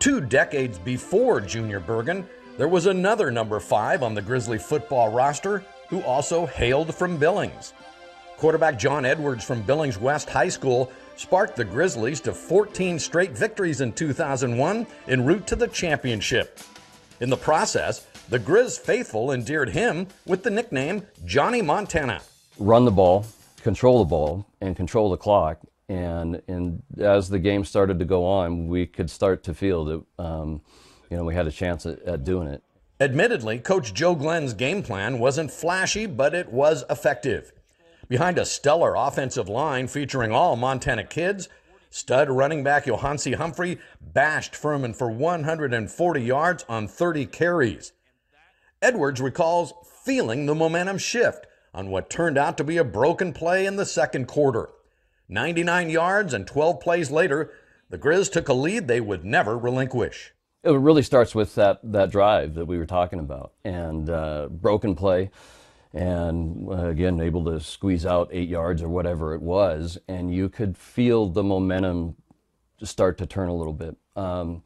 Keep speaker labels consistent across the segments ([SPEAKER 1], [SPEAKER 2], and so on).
[SPEAKER 1] Two decades before Junior Bergen, there was another number five on the Grizzly football roster who also hailed from Billings. Quarterback John Edwards from Billings West High School sparked the Grizzlies to 14 straight victories in 2001 en route to the championship. In the process, the Grizz faithful endeared him with the nickname Johnny Montana.
[SPEAKER 2] Run the ball, control the ball, and control the clock. And, and as the game started to go on, we could start to feel that um, you know, we had a chance at, at doing it.
[SPEAKER 1] Admittedly, Coach Joe Glenn's game plan wasn't flashy, but it was effective. Behind a stellar offensive line featuring all Montana kids, stud running back Yohance Humphery bashed Furman for 140 yards on 30 carries. Edwards recalls feeling the momentum shift on what turned out to be a broken play in the second quarter. 99 yards and 12 plays later, the Grizz took a lead they would never relinquish.
[SPEAKER 2] It really starts with that that drive that we were talking about and uh, broken play and uh, again able to squeeze out eight yards or whatever it was and you could feel the momentum start to turn a little bit. Um,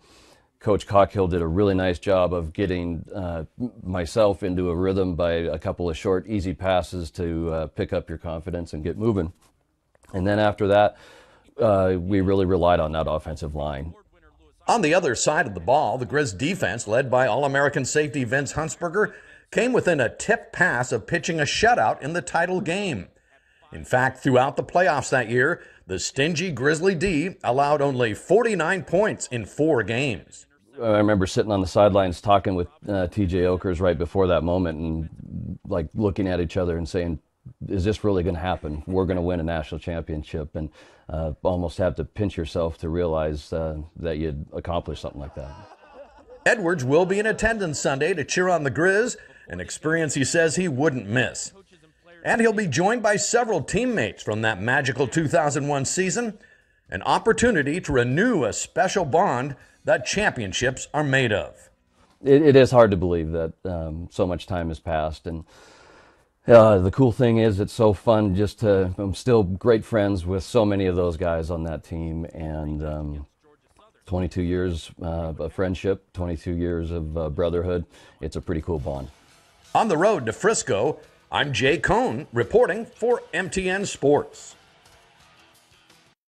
[SPEAKER 2] coach cockhill did a really nice job of getting uh, myself into a rhythm by a couple of short easy passes to uh, pick up your confidence and get moving and then after that uh, we really relied on that offensive line
[SPEAKER 1] on the other side of the ball, the Grizz defense, led by All American safety Vince Huntsberger, came within a tip pass of pitching a shutout in the title game. In fact, throughout the playoffs that year, the stingy Grizzly D allowed only 49 points in four games.
[SPEAKER 2] I remember sitting on the sidelines talking with uh, TJ Okers right before that moment and like looking at each other and saying, is this really going to happen? We're going to win a national championship, and uh, almost have to pinch yourself to realize uh, that you'd accomplished something like that.
[SPEAKER 1] Edwards will be in attendance Sunday to cheer on the Grizz, an experience he says he wouldn't miss. And he'll be joined by several teammates from that magical 2001 season, an opportunity to renew a special bond that championships are made of.
[SPEAKER 2] it, it is hard to believe that um, so much time has passed, and uh, the cool thing is, it's so fun just to. I'm still great friends with so many of those guys on that team, and um, 22 years uh, of friendship, 22 years of uh, brotherhood. It's a pretty cool bond.
[SPEAKER 1] On the road to Frisco, I'm Jay Cohn reporting for MTN Sports.